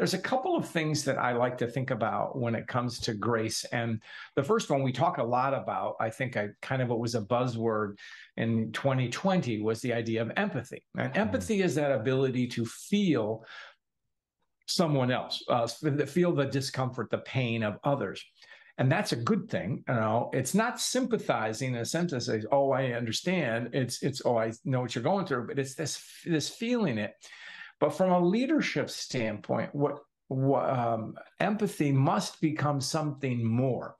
there's a couple of things that I like to think about when it comes to grace. And the first one we talk a lot about, I think I kind of it was a buzzword in 2020 was the idea of empathy. And mm-hmm. empathy is that ability to feel someone else, uh, feel the discomfort, the pain of others. And that's a good thing. You know, it's not sympathizing in a sense that says, "Oh, I understand." It's it's, "Oh, I know what you're going through," but it's this this feeling it. But from a leadership standpoint, what, what um, empathy must become something more.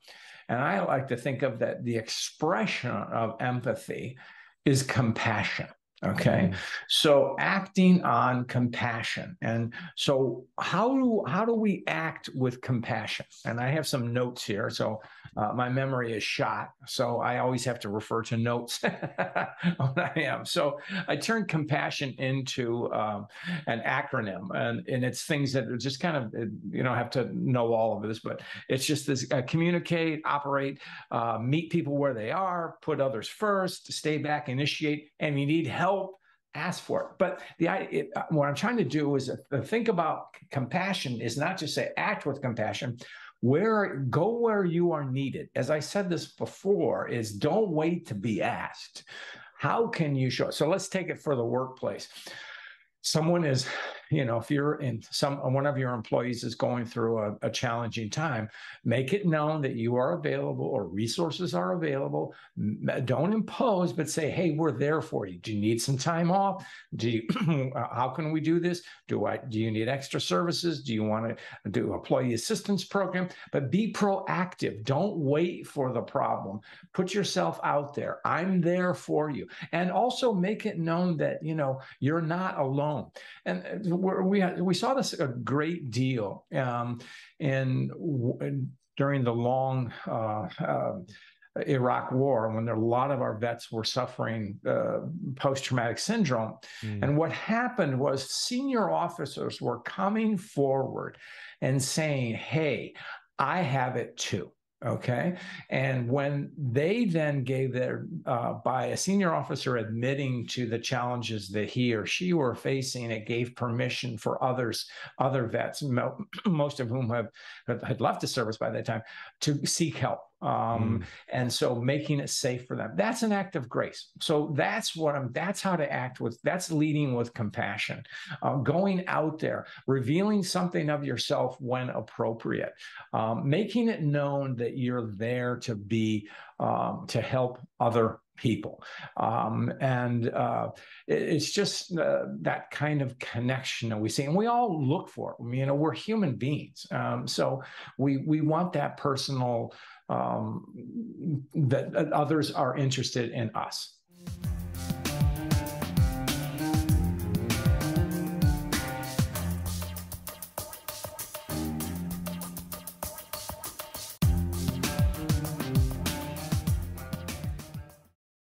And I like to think of that the expression of empathy is compassion. Okay. Mm-hmm. So acting on compassion. And so how do how do we act with compassion? And I have some notes here. So uh, my memory is shot. So I always have to refer to notes when I am. So I turned compassion into um, an acronym and, and it's things that are just kind of, you know, have to know all of this, but it's just this uh, communicate, operate, uh, meet people where they are, put others first, stay back, initiate, and you need help help, ask for it. But the it, uh, what I'm trying to do is uh, think about compassion is not just say act with compassion. Where go where you are needed. As I said this before, is don't wait to be asked. How can you show? So let's take it for the workplace. Someone is you know, if you're in some one of your employees is going through a, a, challenging time, make it known that you are available or resources are available. Don't impose, but say, hey, we're there for you. Do you need some time off? Do you, how can we do this? Do I do you need extra services? Do you want to do employee assistance program? But be proactive. Don't wait for the problem. Put yourself out there. I'm there for you. And also make it known that you know you're not alone. And uh, we we saw this a great deal um, in, in, during the long uh, uh, Iraq War when there, a lot of our vets were suffering uh, post traumatic syndrome. Mm. And what happened was senior officers were coming forward and saying, Hey, I have it too. Okay. And when they then gave their, uh, by a senior officer admitting to the challenges that he or she were facing, it gave permission for others, other vets, most of whom have had left the service by that time, to seek help um, mm. and so making it safe for them that's an act of grace so that's what i'm that's how to act with that's leading with compassion uh, going out there revealing something of yourself when appropriate um, making it known that you're there to be um, to help other people. Um, and uh, it, it's just uh, that kind of connection that we see, and we all look for it. You know, we're human beings, um, so we we want that personal um, that others are interested in us.